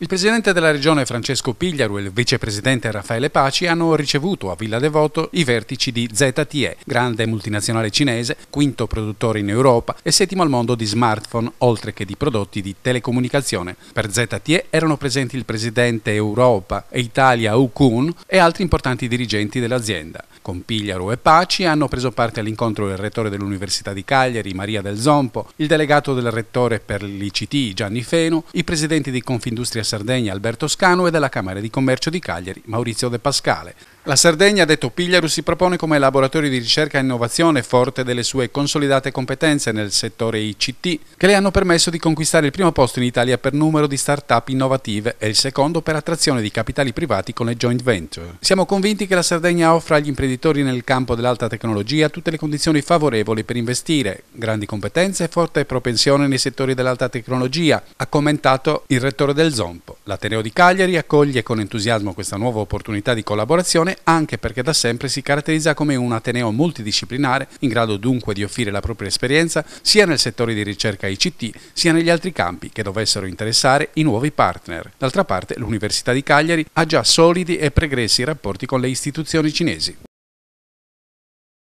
Il presidente della regione Francesco Pigliaru e il vicepresidente Raffaele Paci hanno ricevuto a Villa Devoto i vertici di ZTE, grande multinazionale cinese, quinto produttore in Europa e settimo al mondo di smartphone, oltre che di prodotti di telecomunicazione. Per ZTE erano presenti il presidente Europa e Italia Ukun e altri importanti dirigenti dell'azienda. Con Pigliaru e Paci hanno preso parte all'incontro il rettore dell'Università di Cagliari, Maria del Zompo, il delegato del rettore per l'ICT, Gianni Feno, i presidenti di Confindustria Sardegna Alberto Scanu e della Camera di Commercio di Cagliari Maurizio De Pascale. La Sardegna, detto Pigliaru, si propone come laboratorio di ricerca e innovazione forte delle sue consolidate competenze nel settore ICT, che le hanno permesso di conquistare il primo posto in Italia per numero di start-up innovative e il secondo per attrazione di capitali privati con le joint venture. Siamo convinti che la Sardegna offra agli imprenditori nel campo dell'alta tecnologia tutte le condizioni favorevoli per investire, grandi competenze e forte propensione nei settori dell'alta tecnologia, ha commentato il rettore del Zompo. L'Ateneo di Cagliari accoglie con entusiasmo questa nuova opportunità di collaborazione anche perché da sempre si caratterizza come un ateneo multidisciplinare in grado dunque di offrire la propria esperienza sia nel settore di ricerca ICT sia negli altri campi che dovessero interessare i nuovi partner. D'altra parte l'Università di Cagliari ha già solidi e pregressi rapporti con le istituzioni cinesi.